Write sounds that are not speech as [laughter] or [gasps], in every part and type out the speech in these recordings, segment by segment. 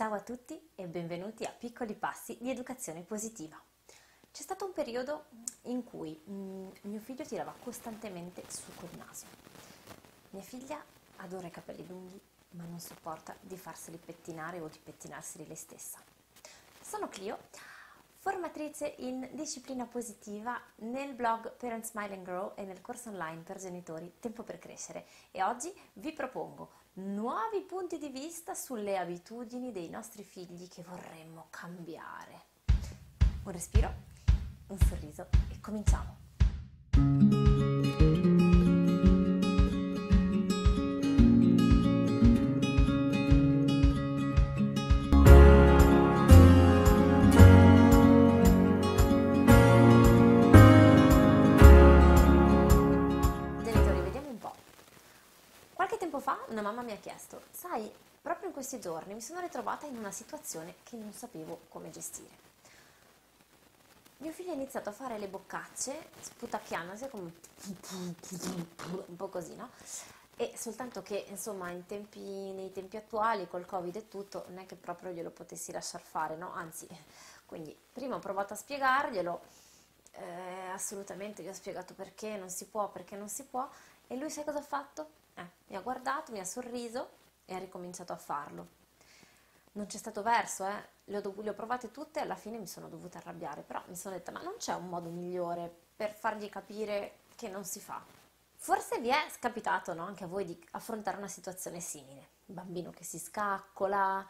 Ciao a tutti e benvenuti a Piccoli Passi di Educazione Positiva. C'è stato un periodo in cui mm, mio figlio tirava costantemente su col naso. Mia figlia adora i capelli lunghi ma non sopporta di farseli pettinare o di pettinarseli lei stessa. Sono Clio, formatrice in disciplina positiva nel blog Parent Smile and Grow e nel corso online per genitori Tempo per crescere e oggi vi propongo nuovi punti di vista sulle abitudini dei nostri figli che vorremmo cambiare. Un respiro, un sorriso e cominciamo. Una mamma mi ha chiesto, sai, proprio in questi giorni mi sono ritrovata in una situazione che non sapevo come gestire. Mio figlio ha iniziato a fare le boccacce, sputacchiandosi come un po' così, no? E soltanto che, insomma, tempi, nei tempi attuali, col Covid e tutto, non è che proprio glielo potessi lasciar fare, no? Anzi, quindi prima ho provato a spiegarglielo, eh, assolutamente gli ho spiegato perché non si può, perché non si può, e lui sai cosa ha fatto? Eh, mi ha guardato, mi ha sorriso e ha ricominciato a farlo. Non c'è stato verso, eh. le, ho le ho provate tutte e alla fine mi sono dovuta arrabbiare, però mi sono detta ma non c'è un modo migliore per fargli capire che non si fa. Forse vi è capitato no, anche a voi di affrontare una situazione simile, un bambino che si scaccola,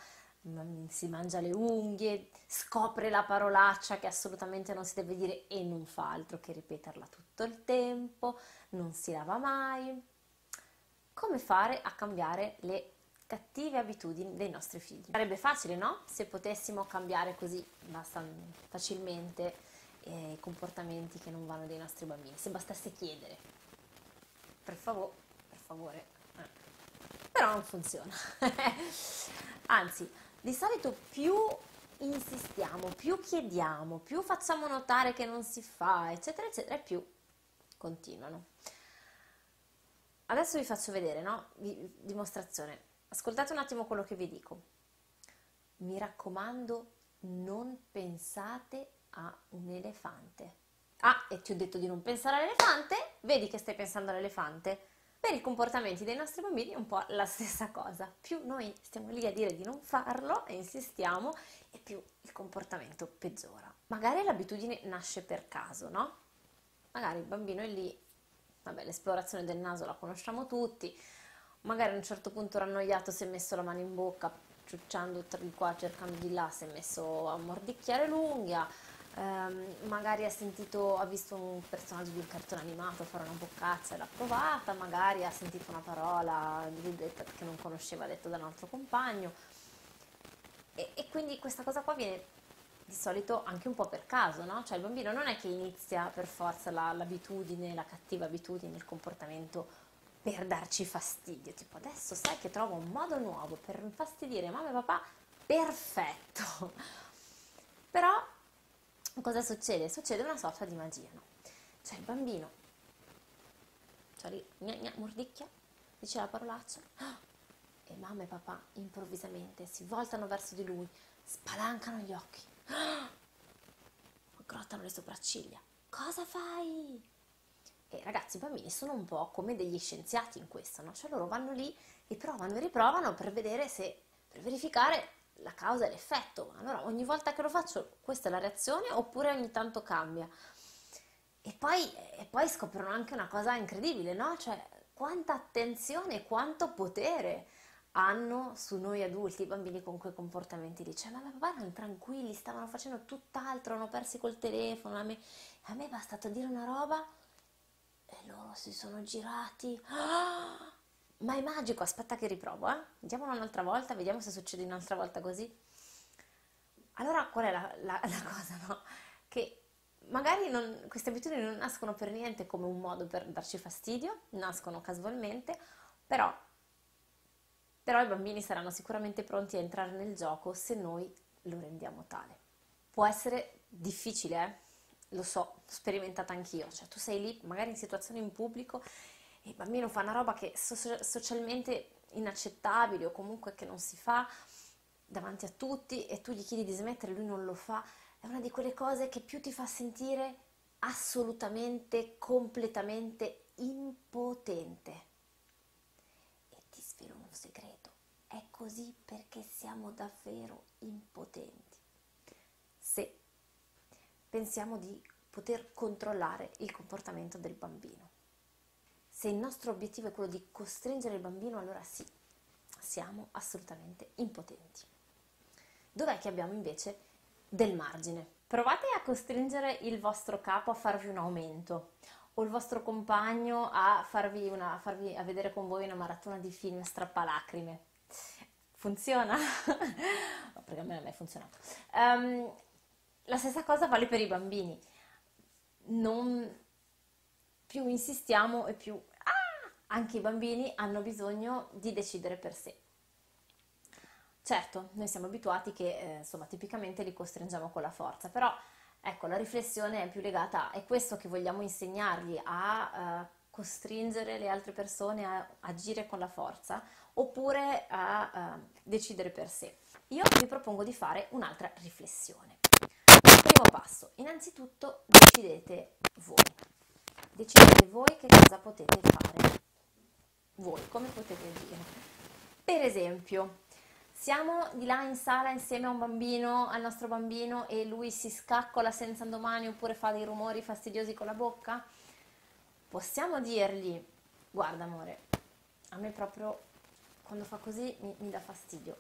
mm, si mangia le unghie, scopre la parolaccia che assolutamente non si deve dire e non fa altro che ripeterla tutto il tempo, non si lava mai, come fare a cambiare le cattive abitudini dei nostri figli. Sarebbe facile, no? Se potessimo cambiare così facilmente eh, i comportamenti che non vanno dei nostri bambini, se bastasse chiedere. Per favore, per favore. Eh. Però non funziona. [laughs] Anzi, di solito più insistiamo, più chiediamo, più facciamo notare che non si fa, eccetera, eccetera, più continuano. Adesso vi faccio vedere, no? Dimostrazione. Ascoltate un attimo quello che vi dico. Mi raccomando, non pensate a un elefante. Ah, e ti ho detto di non pensare all'elefante? Vedi che stai pensando all'elefante? Per i comportamenti dei nostri bambini è un po' la stessa cosa. Più noi stiamo lì a dire di non farlo e insistiamo, e più il comportamento peggiora. Magari l'abitudine nasce per caso, no? Magari il bambino è lì vabbè, l'esplorazione del naso la conosciamo tutti, magari a un certo punto rannoiato si è messo la mano in bocca, ciucciando di qua, cercando di là, si è messo a mordicchiare l'unghia, ehm, magari ha sentito, ha visto un personaggio di un cartone animato fare una boccaccia e l'ha provata, magari ha sentito una parola che non conosceva detta da un altro compagno. E, e quindi questa cosa qua viene di solito anche un po' per caso, no? Cioè il bambino non è che inizia per forza la, l'abitudine, la cattiva abitudine, il comportamento per darci fastidio, tipo adesso sai che trovo un modo nuovo per infastidire mamma e papà, perfetto. [laughs] Però cosa succede? Succede una sorta di magia, no? Cioè il bambino, cioè gna, gna, mordicchia, dice la parolaccia, [gasps] e mamma e papà improvvisamente si voltano verso di lui, spalancano gli occhi [gasps] Grottano le sopracciglia. Cosa fai? E ragazzi, i bambini sono un po' come degli scienziati in questo, no? Cioè loro vanno lì e provano e riprovano per vedere se, per verificare la causa e l'effetto. Allora, ogni volta che lo faccio, questa è la reazione oppure ogni tanto cambia. E poi, e poi scoprono anche una cosa incredibile, no? Cioè, quanta attenzione, quanto potere hanno su noi adulti, i bambini con quei comportamenti lì. Cioè, ma papà erano tranquilli, stavano facendo tutt'altro, hanno persi col telefono. A me, a me è bastato dire una roba e loro si sono girati. Ah! [gasps] Ma è magico, aspetta che riprovo, eh? Andiamo un'altra volta, vediamo se succede un'altra volta così. Allora, qual è la, la, [laughs] la cosa, no? Che magari non, queste abitudini non nascono per niente come un modo per darci fastidio, nascono casualmente, però però i bambini saranno sicuramente pronti a entrare nel gioco se noi lo rendiamo tale. Può essere difficile, eh? lo so, l'ho sperimentata anch'io, cioè tu sei lì magari in situazioni in pubblico e il bambino fa una roba che è so- socialmente inaccettabile o comunque che non si fa, davanti a tutti e tu gli chiedi di smettere e lui non lo fa, è una di quelle cose che più ti fa sentire assolutamente, completamente impotente. E ti svelo un segreto, è così perché siamo davvero impotenti. Se pensiamo di poter controllare il comportamento del bambino. Se il nostro obiettivo è quello di costringere il bambino, allora sì, siamo assolutamente impotenti. Dov'è che abbiamo invece del margine? Provate a costringere il vostro capo a farvi un aumento o il vostro compagno a farvi, una, a farvi a vedere con voi una maratona di film strappalacrime. Funziona? [laughs] Perché a me non è mai funzionato. Um, la stessa cosa vale per i bambini. Non più insistiamo e più anche i bambini hanno bisogno di decidere per sé. Certo, noi siamo abituati che, eh, insomma, tipicamente li costringiamo con la forza, però ecco, la riflessione è più legata, è questo che vogliamo insegnargli a uh, costringere le altre persone a agire con la forza oppure a uh, decidere per sé. Io vi propongo di fare un'altra riflessione. Primo passo, innanzitutto decidete voi. Decidete voi che cosa potete fare voi, come potete dire. Per esempio, siamo di là in sala insieme a un bambino, al nostro bambino, e lui si scaccola senza domani oppure fa dei rumori fastidiosi con la bocca? Possiamo dirgli, guarda amore, a me proprio quando fa così mi, mi dà fastidio.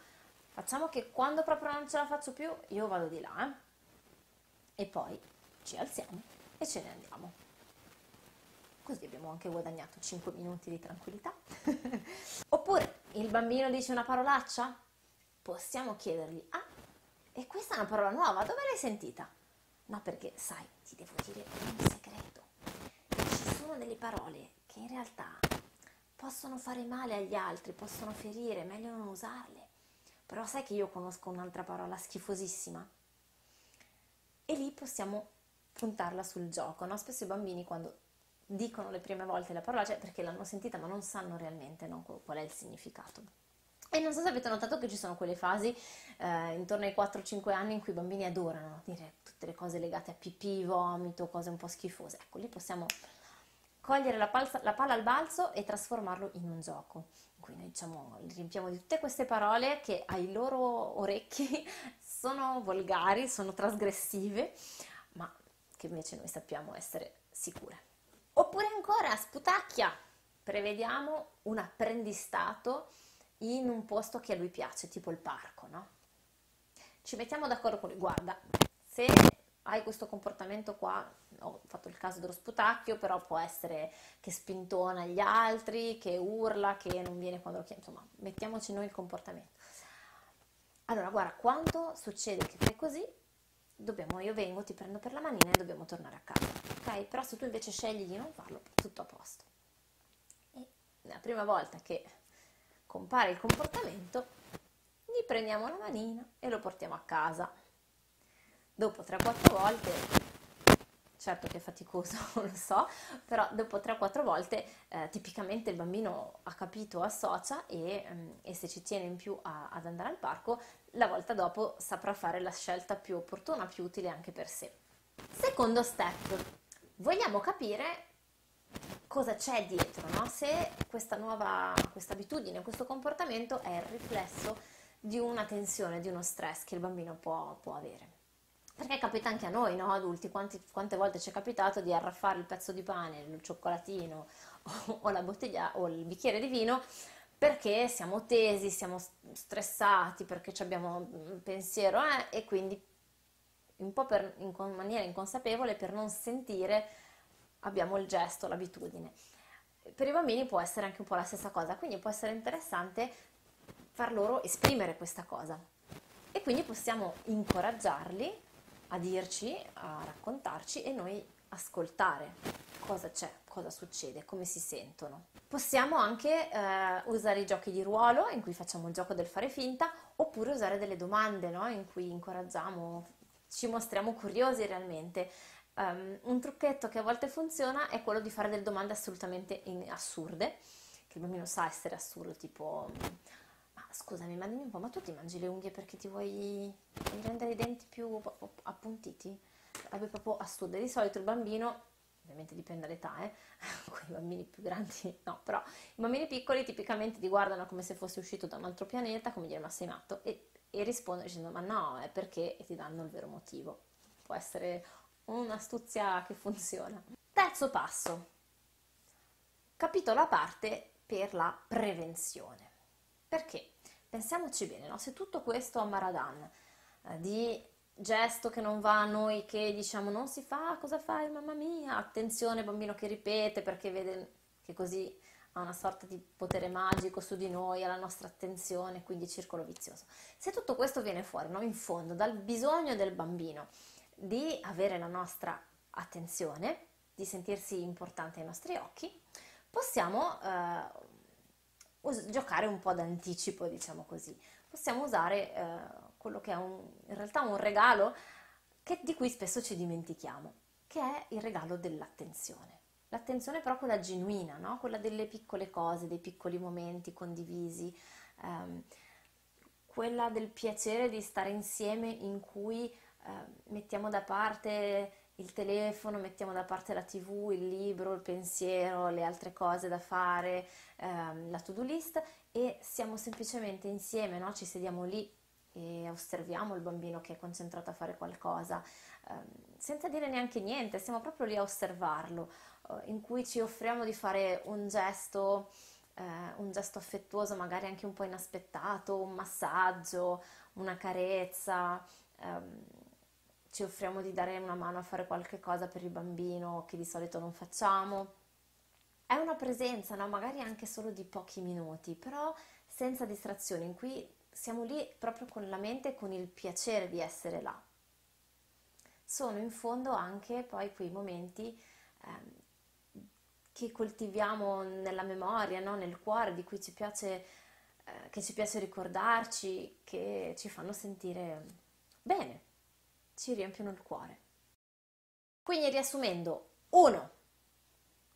Facciamo che quando proprio non ce la faccio più, io vado di là, eh? E poi ci alziamo e ce ne andiamo così abbiamo anche guadagnato 5 minuti di tranquillità. [laughs] Oppure il bambino dice una parolaccia? Possiamo chiedergli, ah, e questa è una parola nuova, dove l'hai sentita? No, perché sai, ti devo dire un segreto. Sono delle parole che in realtà possono fare male agli altri, possono ferire, meglio non usarle. Però sai che io conosco un'altra parola schifosissima? E lì possiamo puntarla sul gioco, no? Spesso i bambini quando dicono le prime volte la parola, cioè perché l'hanno sentita ma non sanno realmente no, qual è il significato. E non so se avete notato che ci sono quelle fasi eh, intorno ai 4-5 anni in cui i bambini adorano dire tutte le cose legate a pipì, vomito, cose un po' schifose. Ecco, lì possiamo cogliere la, palza, la palla al balzo e trasformarlo in un gioco. In cui noi diciamo, riempiamo di tutte queste parole che ai loro orecchi [laughs] sono volgari, sono trasgressive, ma che invece noi sappiamo essere sicure. Oppure ancora, sputacchia, prevediamo un apprendistato in un posto che a lui piace, tipo il parco, no? Ci mettiamo d'accordo con lui, guarda, se hai questo comportamento qua, ho fatto il caso dello sputacchio, però può essere che spintona gli altri, che urla, che non viene quando lo chiami, insomma, mettiamoci noi il comportamento. Allora, guarda, quando succede che fai così, dobbiamo, io vengo, ti prendo per la manina e dobbiamo tornare a casa, ok? Però se tu invece scegli di non farlo, tutto a posto. E la prima volta che compare il comportamento, gli prendiamo la manina e lo portiamo a casa. Dopo 3-4 volte certo che è faticoso, [laughs] lo so, però dopo 3-4 volte eh, tipicamente il bambino ha capito, associa e, um, e se ci tiene in più a, ad andare al parco, la volta dopo saprà fare la scelta più opportuna, più utile anche per sé. Secondo step, vogliamo capire cosa c'è dietro, no? se questa nuova questa abitudine, questo comportamento è il riflesso di una tensione, di uno stress che il bambino può, può avere. Perché capita anche a noi, no, adulti, Quanti, quante volte ci è capitato di arraffare il pezzo di pane, il cioccolatino o, o la bottiglia o il bicchiere di vino perché siamo tesi, siamo stressati, perché abbiamo un pensiero eh, e quindi un po' per, in maniera inconsapevole per non sentire abbiamo il gesto, l'abitudine. Per i bambini può essere anche un po' la stessa cosa, quindi può essere interessante far loro esprimere questa cosa e quindi possiamo incoraggiarli a dirci, a raccontarci e noi ascoltare cosa c'è, cosa succede, come si sentono. Possiamo anche eh, usare i giochi di ruolo in cui facciamo il gioco del fare finta oppure usare delle domande no? in cui incoraggiamo, ci mostriamo curiosi realmente. Um, un trucchetto che a volte funziona è quello di fare delle domande assolutamente assurde, che il bambino sa essere assurdo, tipo scusami, ma dimmi un po', ma tu ti mangi le unghie perché ti vuoi, rendere i denti più appuntiti? Vabbè, proprio assurdo. Di solito il bambino, ovviamente dipende dall'età, eh? [laughs] con i bambini più grandi no, però i bambini piccoli tipicamente ti guardano come se fossi uscito da un altro pianeta, come dire ma sei matto, e, e rispondono dicendo ma no, è perché e ti danno il vero motivo. Può essere un'astuzia che funziona. Terzo passo, capitolo a parte per la prevenzione. Perché? Pensiamoci bene, no? se tutto questo a Maradan eh, di gesto che non va a noi, che diciamo non si fa, cosa fai mamma mia, attenzione bambino che ripete perché vede che così ha una sorta di potere magico su di noi, ha la nostra attenzione, quindi circolo vizioso. Se tutto questo viene fuori, no? in fondo, dal bisogno del bambino di avere la nostra attenzione, di sentirsi importante ai nostri occhi, possiamo eh, giocare un po' d'anticipo, diciamo così. Possiamo usare eh, quello che è un, in realtà un regalo che, di cui spesso ci dimentichiamo, che è il regalo dell'attenzione. L'attenzione però quella genuina, no? quella delle piccole cose, dei piccoli momenti condivisi, ehm, quella del piacere di stare insieme in cui eh, mettiamo da parte il telefono, mettiamo da parte la tv, il libro, il pensiero, le altre cose da fare, ehm, la to-do list e siamo semplicemente insieme, no? ci sediamo lì e osserviamo il bambino che è concentrato a fare qualcosa, ehm, senza dire neanche niente, siamo proprio lì a osservarlo, eh, in cui ci offriamo di fare un gesto, eh, un gesto affettuoso, magari anche un po' inaspettato, un massaggio, una carezza. Ehm, ci offriamo di dare una mano a fare qualche cosa per il bambino che di solito non facciamo. È una presenza, no? magari anche solo di pochi minuti, però senza distrazioni, in cui siamo lì proprio con la mente e con il piacere di essere là. Sono in fondo anche poi quei momenti eh, che coltiviamo nella memoria, no? nel cuore, di cui ci piace, eh, che ci piace ricordarci, che ci fanno sentire bene ci riempiono il cuore. Quindi riassumendo, 1.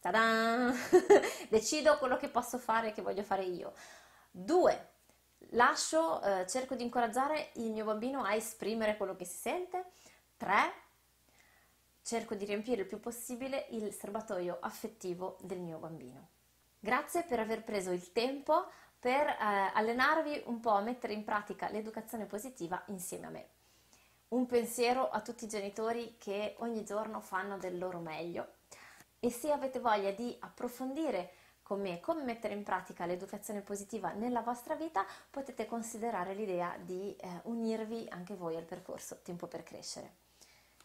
[laughs] Decido quello che posso fare e che voglio fare io. 2. Lascio, eh, cerco di incoraggiare il mio bambino a esprimere quello che si sente. 3. Cerco di riempire il più possibile il serbatoio affettivo del mio bambino. Grazie per aver preso il tempo per eh, allenarvi un po' a mettere in pratica l'educazione positiva insieme a me un pensiero a tutti i genitori che ogni giorno fanno del loro meglio e se avete voglia di approfondire con me come mettere in pratica l'educazione positiva nella vostra vita, potete considerare l'idea di eh, unirvi anche voi al percorso Tempo per Crescere.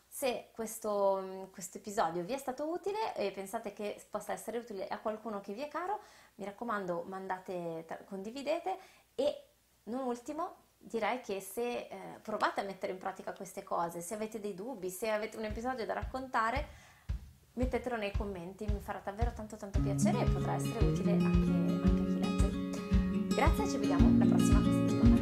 Se questo, questo, episodio vi è stato utile e pensate che possa essere utile a qualcuno che vi è caro, mi raccomando, mandate, condividete e non ultimo, direi che se eh, provate a mettere in pratica queste cose, se avete dei dubbi, se avete un episodio da raccontare, mettetelo nei commenti, mi farà davvero tanto tanto piacere e potrà essere utile anche, anche a chi legge. Grazie, ci vediamo la prossima settimana